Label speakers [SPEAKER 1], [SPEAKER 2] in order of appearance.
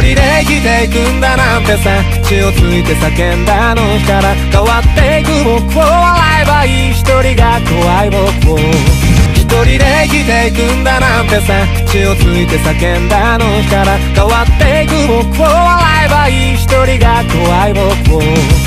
[SPEAKER 1] 人で生きていくんだなんてさ。血をついて叫んだあの日から。変わっていく僕を笑えばいい一人が怖い僕を。一人で生きていくんだなんてさ。血をついて叫んだあの日から。変わっていく僕を笑えばいい一人が怖い僕を。